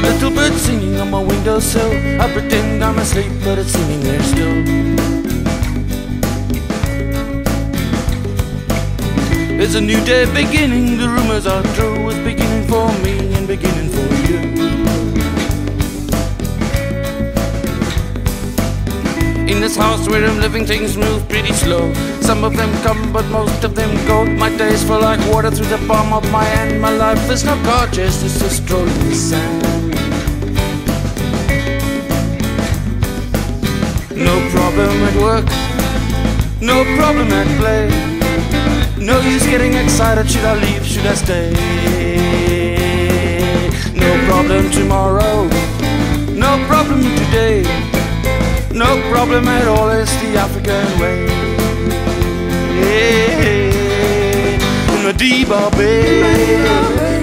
little bird singing on my windowsill. I pretend I'm asleep, but it's singing there still. There's a new day beginning, the rumors are true. It's beginning for me and beginning for you. In this house where I'm living, things move pretty slow. Some of them come, but most of them go. My days flow like water through the palm of my hand. My life is no chase, it's a stroll in the sand. No problem at work, no problem at play. No use getting excited, should I leave, should I stay? No problem tomorrow, no problem today. No problem at all, it's the African way. In Madiba Bay,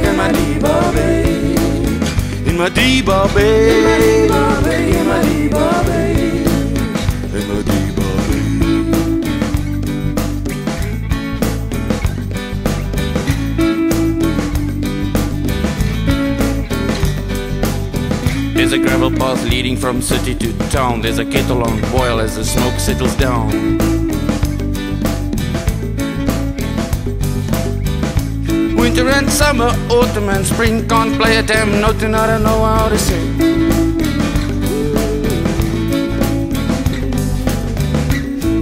in Madiba Bay, in Madiba Bay, in my A gravel path leading from city to town. There's a kettle on boil as the smoke settles down. Winter and summer, autumn and spring can't play a damn note and I don't know how to sing.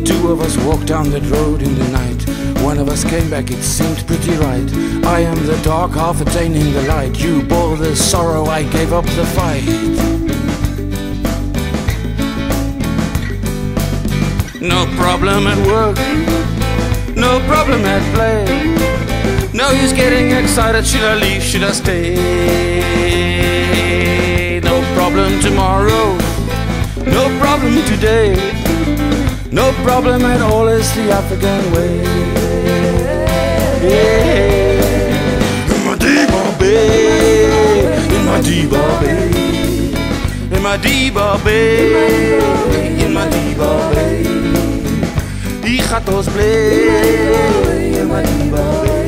Two of us walk down that road in the night. One of us came back, it seemed pretty right. I am the dark, half attaining the light. You bore the sorrow, I gave up the fight. No problem at work, no problem at play. No use getting excited, should I leave, should I stay? No problem tomorrow, no problem today. No problem at all, it's the African way. In Madiba Bay, in Madiba Bay, in Madiba Bay, in Madiba Bay. Die gaat ons blij, in Madiba Bay.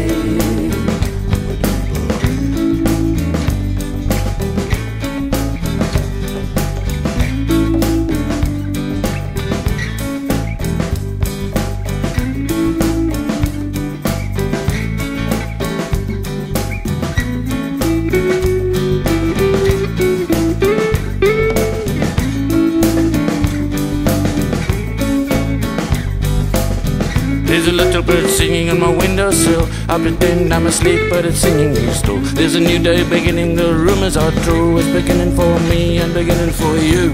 There's a little bird singing on my windowsill. I pretend I'm asleep, but it's singing still. There's a new day beginning, the rumors are true. It's beginning for me and beginning for you.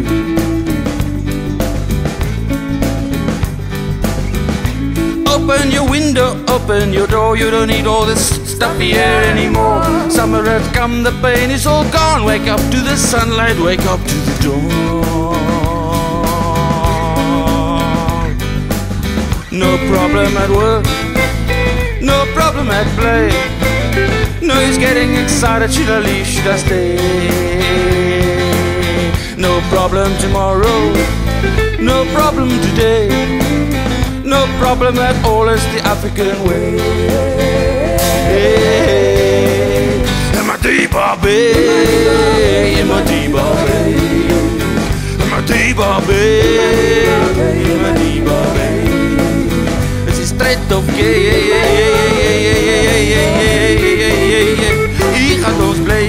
Open your window, open your door. You don't need all this stuffy air anymore. Summer has come, the pain is all gone. Wake up to the sunlight, wake up to the dawn. No problem at work, no problem at play. No use getting excited, should I leave, should I stay? No problem tomorrow, no problem today. No problem at all, it's the African way. In Madiba Bay, toch gay Ich hat uns play